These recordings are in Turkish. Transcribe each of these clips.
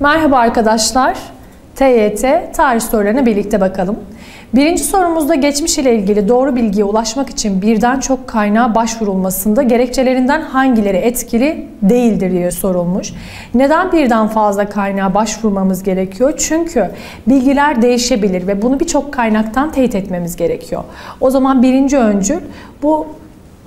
Merhaba arkadaşlar. TYT tarih sorularına birlikte bakalım. Birinci sorumuzda geçmiş ile ilgili doğru bilgiye ulaşmak için birden çok kaynağa başvurulmasında gerekçelerinden hangileri etkili değildir diye sorulmuş. Neden birden fazla kaynağa başvurmamız gerekiyor? Çünkü bilgiler değişebilir ve bunu birçok kaynaktan teyit etmemiz gerekiyor. O zaman birinci öncül bu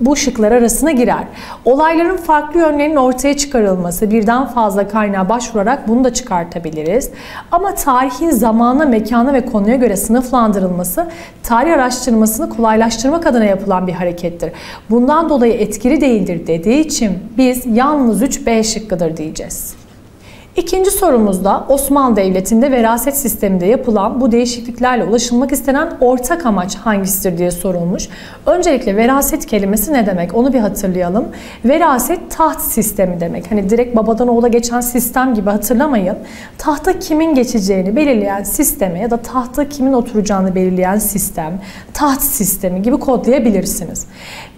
bu şıklar arasına girer. Olayların farklı yönlerinin ortaya çıkarılması, birden fazla kaynağa başvurarak bunu da çıkartabiliriz. Ama tarihin zamana, mekana ve konuya göre sınıflandırılması, tarih araştırmasını kolaylaştırmak adına yapılan bir harekettir. Bundan dolayı etkili değildir dediği için biz yalnız 3B şıkkıdır diyeceğiz. İkinci sorumuzda Osmanlı Devleti'nde veraset sisteminde yapılan bu değişikliklerle ulaşılmak istenen ortak amaç hangisidir diye sorulmuş. Öncelikle veraset kelimesi ne demek onu bir hatırlayalım. Veraset taht sistemi demek. Hani direkt babadan oğula geçen sistem gibi hatırlamayın. Tahta kimin geçeceğini belirleyen sisteme ya da tahta kimin oturacağını belirleyen sistem, taht sistemi gibi kodlayabilirsiniz.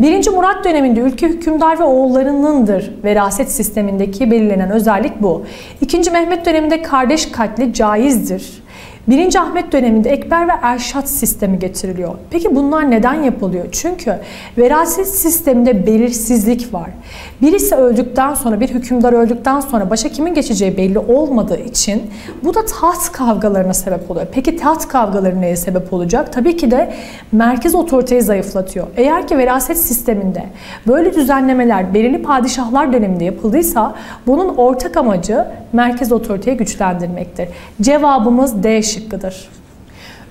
Birinci Murat döneminde ülke hükümdar ve oğullarınındır veraset sistemindeki belirlenen özellik bu. İkinci Mehmet döneminde kardeş katli caizdir. Birinci Ahmet döneminde ekber ve erşat sistemi getiriliyor. Peki bunlar neden yapılıyor? Çünkü veraset sisteminde belirsizlik var. Birisi öldükten sonra, bir hükümdar öldükten sonra başa kimin geçeceği belli olmadığı için bu da taht kavgalarına sebep oluyor. Peki taht kavgaları neye sebep olacak? Tabii ki de merkez otoriteyi zayıflatıyor. Eğer ki veraset sisteminde böyle düzenlemeler belirli padişahlar döneminde yapıldıysa bunun ortak amacı merkez otoriteyi güçlendirmektir. Cevabımız D şıkkıdır.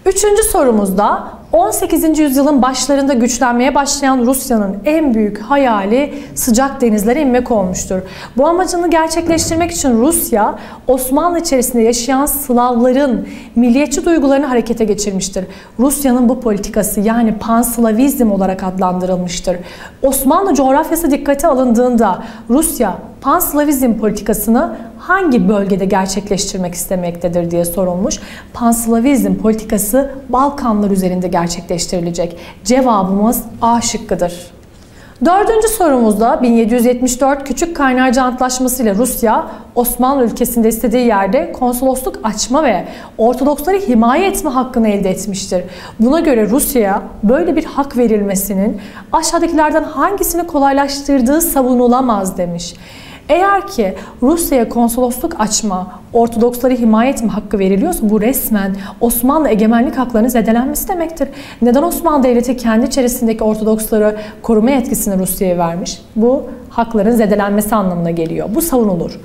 Üçüncü sorumuzda 18. yüzyılın başlarında güçlenmeye başlayan Rusya'nın en büyük hayali sıcak denizlere inmek olmuştur. Bu amacını gerçekleştirmek için Rusya, Osmanlı içerisinde yaşayan Slavların milliyetçi duygularını harekete geçirmiştir. Rusya'nın bu politikası yani panslavizm olarak adlandırılmıştır. Osmanlı coğrafyası dikkate alındığında Rusya panslavizm politikasını hangi bölgede gerçekleştirmek istemektedir diye sorulmuş. Panslavizm politikası Balkanlar üzerinde gerçekleştirilecek. Cevabımız A şıkkıdır. Dördüncü sorumuzda 1774 Küçük Kaynarca Antlaşması ile Rusya, Osmanlı ülkesinde istediği yerde konsolosluk açma ve Ortodoksları himaye etme hakkını elde etmiştir. Buna göre Rusya'ya böyle bir hak verilmesinin aşağıdakilerden hangisini kolaylaştırdığı savunulamaz demiş. Eğer ki Rusya'ya konsolosluk açma, Ortodoksları himaye etme hakkı veriliyorsa bu resmen Osmanlı egemenlik haklarının zedelenmesi demektir. Neden Osmanlı Devleti kendi içerisindeki Ortodoksları koruma yetkisini Rusya'ya vermiş? Bu hakların zedelenmesi anlamına geliyor. Bu savunulur.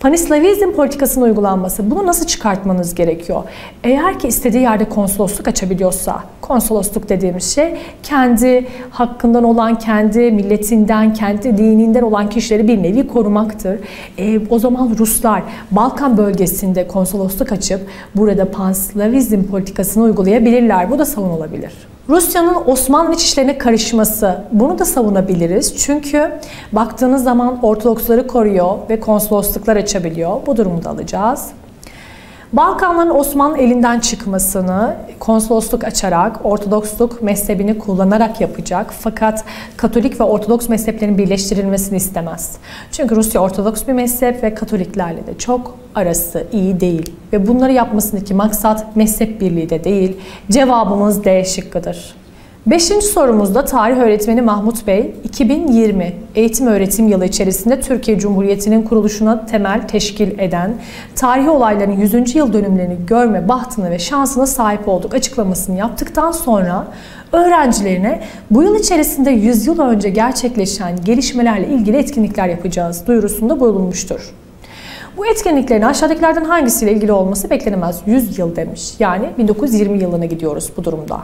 Panislavizm politikasının uygulanması. Bunu nasıl çıkartmanız gerekiyor? Eğer ki istediği yerde konsolosluk açabiliyorsa, konsolosluk dediğimiz şey kendi hakkından olan, kendi milletinden, kendi dininden olan kişileri bir nevi korumaktır. E, o zaman Ruslar Balkan bölgesinde konsolosluk açıp burada panslavizm politikasını uygulayabilirler. Bu da savunulabilir. Rusya'nın Osmanlı iç işlerine karışması bunu da savunabiliriz. Çünkü baktığınız zaman Ortodoksları koruyor ve konsolosluklar açabiliyor. Bu durumu da alacağız. Balkanların Osmanlı elinden çıkmasını konsolosluk açarak, Ortodoksluk mezhebini kullanarak yapacak. Fakat Katolik ve Ortodoks mezheplerin birleştirilmesini istemez. Çünkü Rusya Ortodoks bir mezhep ve Katoliklerle de çok arası iyi değil. Ve bunları yapmasındaki maksat mezhep birliği de değil. Cevabımız D şıkkıdır. Beşinci sorumuzda tarih öğretmeni Mahmut Bey, 2020 eğitim öğretim yılı içerisinde Türkiye Cumhuriyeti'nin kuruluşuna temel teşkil eden tarihi olayların 100. yıl dönümlerini görme bahtına ve şansına sahip olduk açıklamasını yaptıktan sonra öğrencilerine bu yıl içerisinde 100 yıl önce gerçekleşen gelişmelerle ilgili etkinlikler yapacağız duyurusunda bulunmuştur. Bu etkinliklerin aşağıdakilerden hangisiyle ilgili olması beklenemez. 100 yıl demiş. Yani 1920 yılına gidiyoruz bu durumda.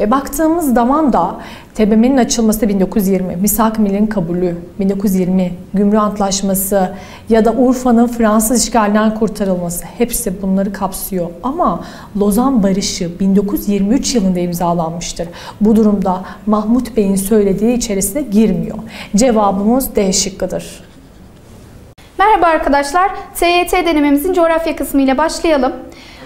E, baktığımız zaman da TBMM'nin açılması 1920, Misak Mil'in kabulü 1920, Gümrük Antlaşması ya da Urfa'nın Fransız işgalinden kurtarılması hepsi bunları kapsıyor. Ama Lozan Barışı 1923 yılında imzalanmıştır. Bu durumda Mahmut Bey'in söylediği içerisine girmiyor. Cevabımız D şıkkıdır. Merhaba arkadaşlar, TYT denememizin coğrafya kısmı ile başlayalım.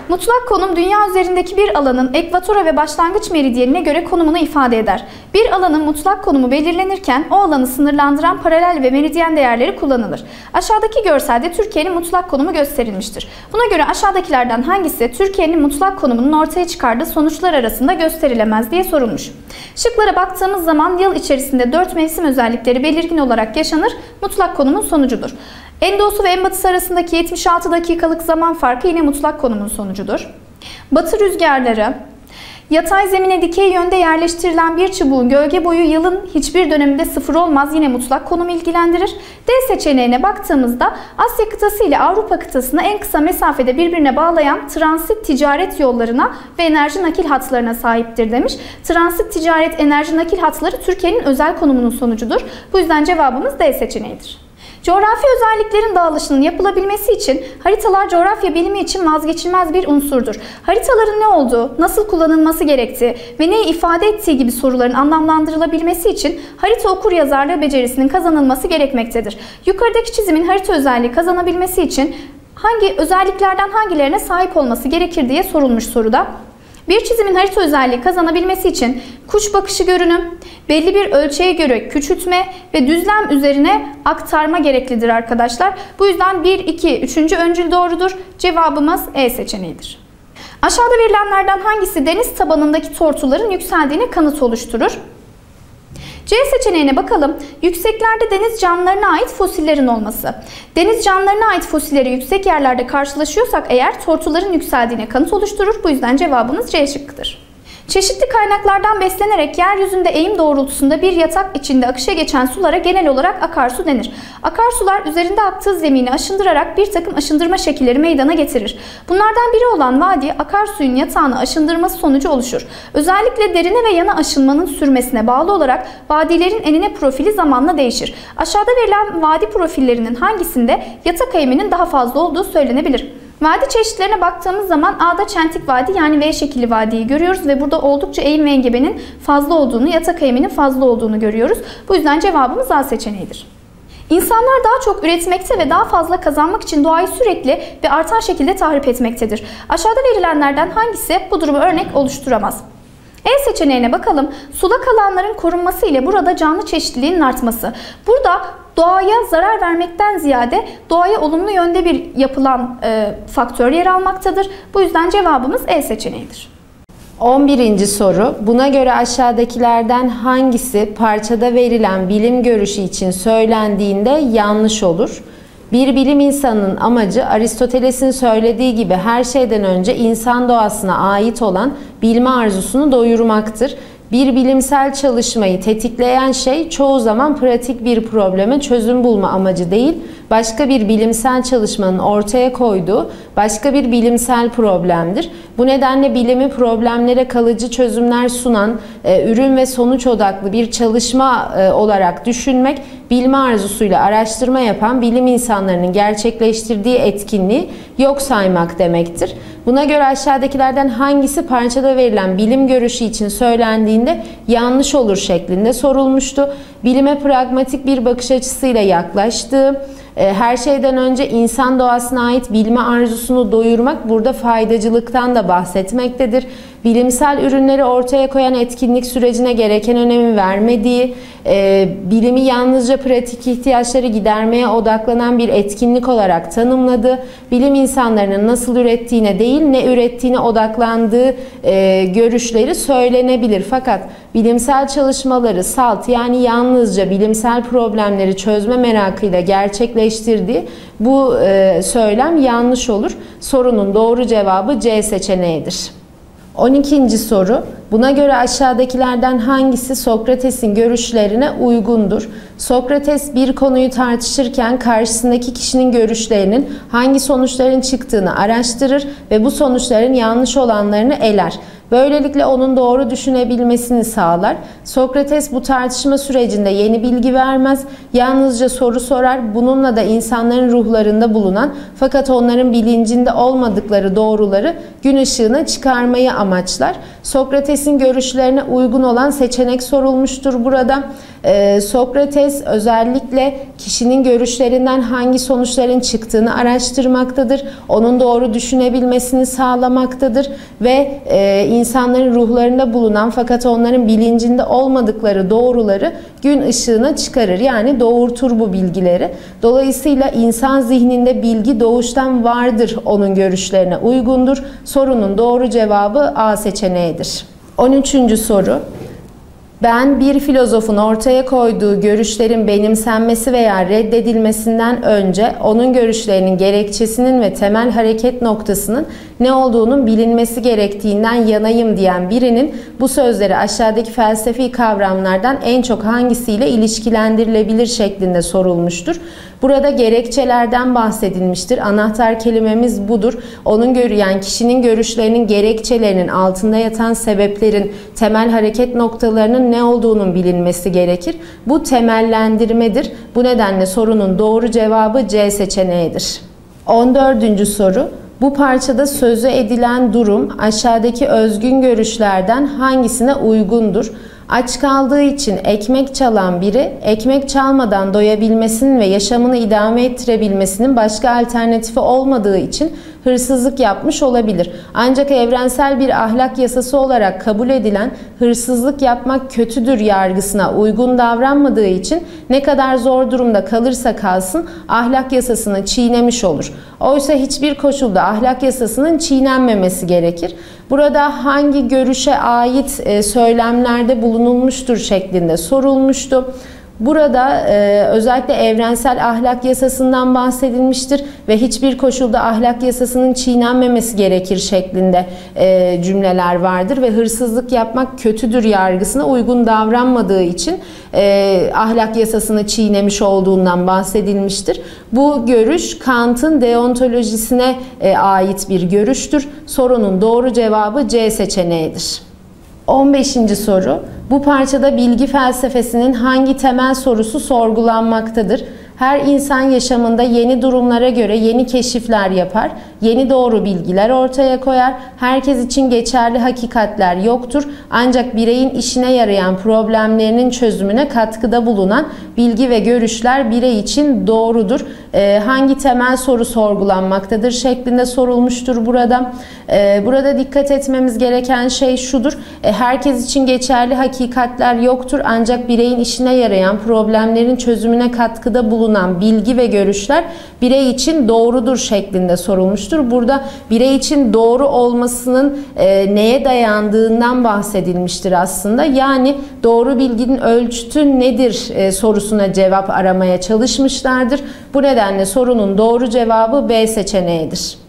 Mutlak konum dünya üzerindeki bir alanın ekvatora ve başlangıç meridyenine göre konumunu ifade eder. Bir alanın mutlak konumu belirlenirken o alanı sınırlandıran paralel ve meridyen değerleri kullanılır. Aşağıdaki görselde Türkiye'nin mutlak konumu gösterilmiştir. Buna göre aşağıdakilerden hangisi Türkiye'nin mutlak konumunun ortaya çıkardığı sonuçlar arasında gösterilemez diye sorulmuş. Şıklara baktığımız zaman yıl içerisinde 4 mevsim özellikleri belirgin olarak yaşanır, mutlak konumun sonucudur. En doğusu ve en batısı arasındaki 76 dakikalık zaman farkı yine mutlak konumun sonucudur. Batı rüzgarları, Yatay zemine dikey yönde yerleştirilen bir çubuğun gölge boyu yılın hiçbir döneminde sıfır olmaz yine mutlak konum ilgilendirir. D seçeneğine baktığımızda Asya kıtası ile Avrupa kıtasını en kısa mesafede birbirine bağlayan transit ticaret yollarına ve enerji nakil hatlarına sahiptir demiş. Transit ticaret enerji nakil hatları Türkiye'nin özel konumunun sonucudur. Bu yüzden cevabımız D seçeneğidir. Coğrafi özelliklerin dağılışının yapılabilmesi için haritalar coğrafya bilimi için vazgeçilmez bir unsurdur. Haritaların ne olduğu, nasıl kullanılması gerektiği ve neyi ifade ettiği gibi soruların anlamlandırılabilmesi için harita okur yazarlığı becerisinin kazanılması gerekmektedir. Yukarıdaki çizimin harita özelliği kazanabilmesi için hangi özelliklerden hangilerine sahip olması gerekir diye sorulmuş soruda. Bir çizimin harita özelliği kazanabilmesi için kuş bakışı görünüm, belli bir ölçeğe göre küçültme ve düzlem üzerine aktarma gereklidir arkadaşlar. Bu yüzden 1, 2, 3. öncül doğrudur. Cevabımız E seçeneğidir. Aşağıda verilenlerden hangisi deniz tabanındaki tortuların yükseldiğine kanıt oluşturur? C seçeneğine bakalım. Yükseklerde deniz canlılarına ait fosillerin olması. Deniz canlılarına ait fosilleri yüksek yerlerde karşılaşıyorsak eğer tortuların yükseldiğine kanıt oluşturur. Bu yüzden cevabımız C şıkkıdır. Çeşitli kaynaklardan beslenerek yeryüzünde eğim doğrultusunda bir yatak içinde akışa geçen sulara genel olarak akarsu denir. Akarsular üzerinde aktığı zemini aşındırarak bir takım aşındırma şekilleri meydana getirir. Bunlardan biri olan vadi akarsuyun yatağını aşındırması sonucu oluşur. Özellikle derine ve yana aşınmanın sürmesine bağlı olarak vadilerin enine profili zamanla değişir. Aşağıda verilen vadi profillerinin hangisinde yatak eğiminin daha fazla olduğu söylenebilir. Vadi çeşitlerine baktığımız zaman A'da çentik vadi yani V şekilli vadiyi görüyoruz ve burada oldukça eğim ve engebenin fazla olduğunu, yatak eğiminin fazla olduğunu görüyoruz. Bu yüzden cevabımız A seçeneğidir. İnsanlar daha çok üretmekte ve daha fazla kazanmak için doğayı sürekli ve artan şekilde tahrip etmektedir. Aşağıda verilenlerden hangisi bu durumu örnek oluşturamaz? E seçeneğine bakalım. Sulak alanların korunması ile burada canlı çeşitliliğin artması. Burada doğaya zarar vermekten ziyade doğaya olumlu yönde bir yapılan e, faktör yer almaktadır. Bu yüzden cevabımız E seçeneğidir. 11. soru. Buna göre aşağıdakilerden hangisi parçada verilen bilim görüşü için söylendiğinde yanlış olur? Bir bilim insanının amacı Aristoteles'in söylediği gibi her şeyden önce insan doğasına ait olan bilme arzusunu doyurmaktır. Bir bilimsel çalışmayı tetikleyen şey çoğu zaman pratik bir probleme çözüm bulma amacı değil, başka bir bilimsel çalışmanın ortaya koyduğu başka bir bilimsel problemdir. Bu nedenle bilimi problemlere kalıcı çözümler sunan, e, ürün ve sonuç odaklı bir çalışma e, olarak düşünmek, bilme arzusuyla araştırma yapan bilim insanlarının gerçekleştirdiği etkinliği yok saymak demektir. Buna göre aşağıdakilerden hangisi parçada verilen bilim görüşü için söylendiğinde yanlış olur şeklinde sorulmuştu. Bilime pragmatik bir bakış açısıyla yaklaştığı, e, her şeyden önce insan doğasına ait bilme arzusunu doyurmak burada faydacılıktan da bahsetmektedir. Bilimsel ürünleri ortaya koyan etkinlik sürecine gereken önemi vermediği, e, bilimi yalnızca pratik ihtiyaçları gidermeye odaklanan bir etkinlik olarak tanımladı. Bilim insanlarının nasıl ürettiğine değil ne ürettiğine odaklandığı e, görüşleri söylenebilir. Fakat bilimsel çalışmaları salt yani yalnızca bilimsel problemleri çözme merakıyla gerçekleştirdiği bu e, söylem yanlış olur. Sorunun doğru cevabı C seçeneğidir. 12. soru. Buna göre aşağıdakilerden hangisi Sokrates'in görüşlerine uygundur? Sokrates bir konuyu tartışırken karşısındaki kişinin görüşlerinin hangi sonuçların çıktığını araştırır ve bu sonuçların yanlış olanlarını eler. Böylelikle onun doğru düşünebilmesini sağlar. Sokrates bu tartışma sürecinde yeni bilgi vermez, yalnızca soru sorar. Bununla da insanların ruhlarında bulunan fakat onların bilincinde olmadıkları doğruları gün ışığına çıkarmayı amaçlar. Sokrates'in görüşlerine uygun olan seçenek sorulmuştur burada. Ee, Sokrates özellikle kişinin görüşlerinden hangi sonuçların çıktığını araştırmaktadır. Onun doğru düşünebilmesini sağlamaktadır ve e, insanların ruhlarında bulunan fakat onların bilincinde olmadıkları doğruları gün ışığına çıkarır. Yani doğurtur bu bilgileri. Dolayısıyla insan zihninde bilgi doğuştan vardır onun görüşlerine uygundur. Sorunun doğru cevabı A seçeneğidir. 13. soru. Ben bir filozofun ortaya koyduğu görüşlerin benimsenmesi veya reddedilmesinden önce onun görüşlerinin gerekçesinin ve temel hareket noktasının ne olduğunun bilinmesi gerektiğinden yanayım diyen birinin bu sözleri aşağıdaki felsefi kavramlardan en çok hangisiyle ilişkilendirilebilir şeklinde sorulmuştur. Burada gerekçelerden bahsedilmiştir. Anahtar kelimemiz budur. Onun görü yani kişinin görüşlerinin gerekçelerinin altında yatan sebeplerin temel hareket noktalarının ne olduğunun bilinmesi gerekir. Bu temellendirmedir. Bu nedenle sorunun doğru cevabı C seçeneğidir. 14. soru bu parçada sözü edilen durum aşağıdaki özgün görüşlerden hangisine uygundur? Aç kaldığı için ekmek çalan biri ekmek çalmadan doyabilmesinin ve yaşamını idame ettirebilmesinin başka alternatifi olmadığı için hırsızlık yapmış olabilir. Ancak evrensel bir ahlak yasası olarak kabul edilen hırsızlık yapmak kötüdür yargısına uygun davranmadığı için ne kadar zor durumda kalırsa kalsın ahlak yasasını çiğnemiş olur. Oysa hiçbir koşulda ahlak yasasının çiğnenmemesi gerekir. Burada hangi görüşe ait e, söylemlerde bulunulmuştur şeklinde sorulmuştu. Burada e, özellikle evrensel ahlak yasasından bahsedilmiştir ve hiçbir koşulda ahlak yasasının çiğnenmemesi gerekir şeklinde e, cümleler vardır ve hırsızlık yapmak kötüdür yargısına uygun davranmadığı için e, ahlak yasasını çiğnemiş olduğundan bahsedilmiştir. Bu görüş Kant'ın deontolojisine e, ait bir görüştür. Sorunun doğru cevabı C seçeneğidir. 15. soru. Bu parçada bilgi felsefesinin hangi temel sorusu sorgulanmaktadır? Her insan yaşamında yeni durumlara göre yeni keşifler yapar, yeni doğru bilgiler ortaya koyar. Herkes için geçerli hakikatler yoktur. Ancak bireyin işine yarayan problemlerinin çözümüne katkıda bulunan bilgi ve görüşler birey için doğrudur. Ee, hangi temel soru sorgulanmaktadır şeklinde sorulmuştur burada. Ee, burada dikkat etmemiz gereken şey şudur. Ee, herkes için geçerli hakikatler yoktur. Ancak bireyin işine yarayan problemlerin çözümüne katkıda bulunan bulunan bilgi ve görüşler birey için doğrudur şeklinde sorulmuştur. Burada birey için doğru olmasının e, neye dayandığından bahsedilmiştir aslında. Yani doğru bilginin ölçütü nedir e, sorusuna cevap aramaya çalışmışlardır. Bu nedenle sorunun doğru cevabı B seçeneğidir.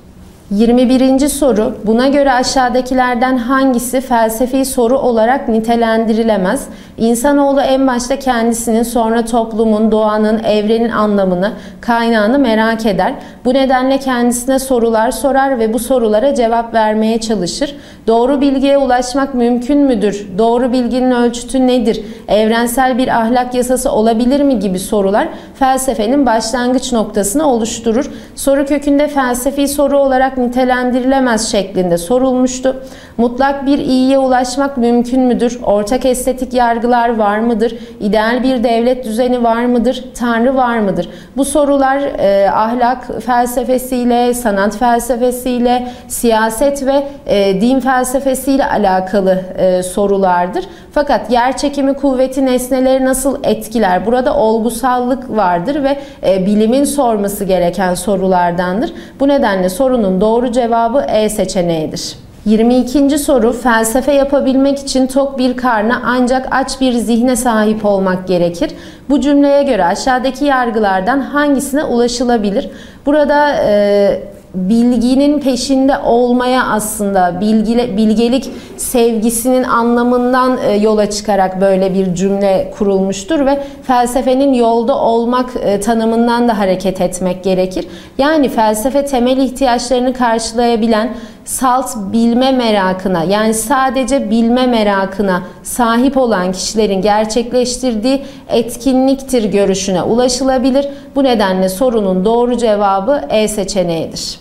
21. soru. Buna göre aşağıdakilerden hangisi felsefi soru olarak nitelendirilemez? İnsanoğlu en başta kendisinin sonra toplumun, doğanın, evrenin anlamını, kaynağını merak eder. Bu nedenle kendisine sorular sorar ve bu sorulara cevap vermeye çalışır. Doğru bilgiye ulaşmak mümkün müdür? Doğru bilginin ölçütü nedir? Evrensel bir ahlak yasası olabilir mi gibi sorular felsefenin başlangıç noktasını oluşturur. Soru kökünde felsefi soru olarak nitelendirilemez şeklinde sorulmuştu. Mutlak bir iyiye ulaşmak mümkün müdür? Ortak estetik yargılar var mıdır? İdeal bir devlet düzeni var mıdır? Tanrı var mıdır? Bu sorular e, ahlak felsefesiyle, sanat felsefesiyle, siyaset ve e, din felsefesiyle alakalı e, sorulardır. Fakat yer çekimi kuvveti nesneleri nasıl etkiler? Burada olgusallık vardır ve e, bilimin sorması gereken sorulardandır. Bu nedenle sorunun doğru cevabı E seçeneğidir. 22. soru felsefe yapabilmek için tok bir karna ancak aç bir zihne sahip olmak gerekir. Bu cümleye göre aşağıdaki yargılardan hangisine ulaşılabilir? Burada e, bilginin peşinde olmaya aslında bilgile, bilgelik sevgisinin anlamından e, yola çıkarak böyle bir cümle kurulmuştur ve felsefenin yolda olmak e, tanımından da hareket etmek gerekir. Yani felsefe temel ihtiyaçlarını karşılayabilen salt bilme merakına yani sadece bilme merakına sahip olan kişilerin gerçekleştirdiği etkinliktir görüşüne ulaşılabilir. Bu nedenle sorunun doğru cevabı E seçeneğidir.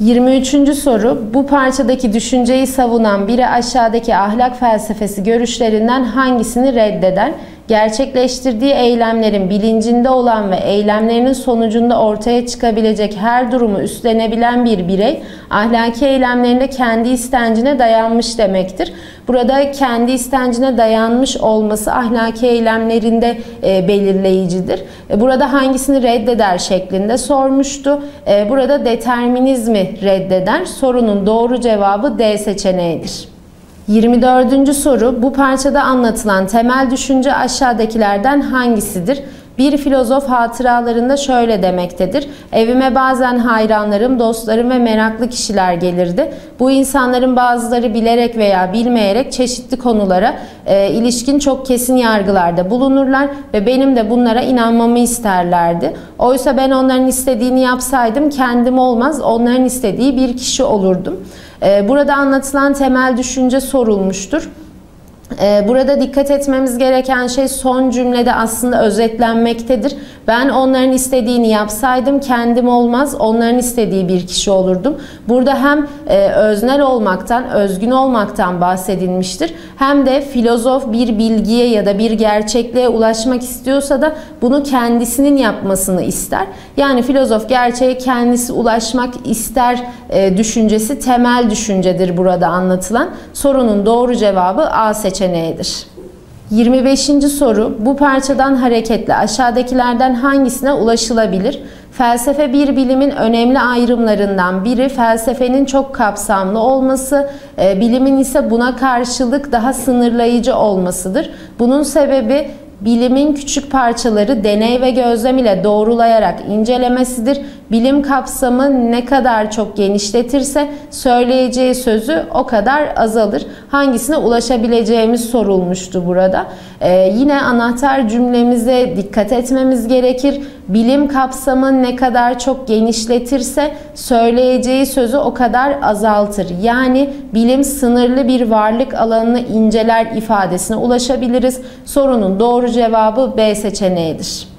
23. soru bu parçadaki düşünceyi savunan biri aşağıdaki ahlak felsefesi görüşlerinden hangisini reddeder? Gerçekleştirdiği eylemlerin bilincinde olan ve eylemlerinin sonucunda ortaya çıkabilecek her durumu üstlenebilen bir birey ahlaki eylemlerinde kendi istencine dayanmış demektir. Burada kendi istencine dayanmış olması ahlaki eylemlerinde e, belirleyicidir. E, burada hangisini reddeder şeklinde sormuştu. E, burada determinizmi reddeder. Sorunun doğru cevabı D seçeneğidir. 24. soru bu parçada anlatılan temel düşünce aşağıdakilerden hangisidir? Bir filozof hatıralarında şöyle demektedir. Evime bazen hayranlarım, dostlarım ve meraklı kişiler gelirdi. Bu insanların bazıları bilerek veya bilmeyerek çeşitli konulara e, ilişkin çok kesin yargılarda bulunurlar ve benim de bunlara inanmamı isterlerdi. Oysa ben onların istediğini yapsaydım kendim olmaz, onların istediği bir kişi olurdum. E, burada anlatılan temel düşünce sorulmuştur. Ee, burada dikkat etmemiz gereken şey son cümlede aslında özetlenmektedir. Ben onların istediğini yapsaydım kendim olmaz, onların istediği bir kişi olurdum. Burada hem e, öznel olmaktan, özgün olmaktan bahsedilmiştir. Hem de filozof bir bilgiye ya da bir gerçekliğe ulaşmak istiyorsa da bunu kendisinin yapmasını ister. Yani filozof gerçeğe kendisi ulaşmak ister e, düşüncesi temel düşüncedir burada anlatılan. Sorunun doğru cevabı A seçeneğidir. 25. soru bu parçadan hareketle aşağıdakilerden hangisine ulaşılabilir? Felsefe bir bilimin önemli ayrımlarından biri felsefenin çok kapsamlı olması, e, bilimin ise buna karşılık daha sınırlayıcı olmasıdır. Bunun sebebi bilimin küçük parçaları deney ve gözlem ile doğrulayarak incelemesidir. Bilim kapsamı ne kadar çok genişletirse söyleyeceği sözü o kadar azalır. Hangisine ulaşabileceğimiz sorulmuştu burada. Ee, yine anahtar cümlemize dikkat etmemiz gerekir. Bilim kapsamı ne kadar çok genişletirse söyleyeceği sözü o kadar azaltır. Yani bilim sınırlı bir varlık alanını inceler ifadesine ulaşabiliriz. Sorunun doğru cevabı B seçeneğidir.